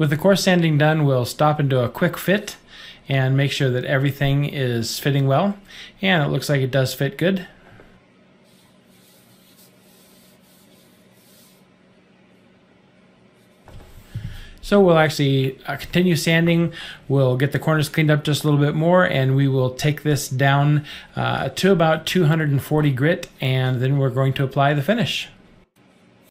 With the coarse sanding done, we'll stop and do a quick fit and make sure that everything is fitting well. And it looks like it does fit good. So we'll actually uh, continue sanding. We'll get the corners cleaned up just a little bit more and we will take this down uh, to about 240 grit and then we're going to apply the finish.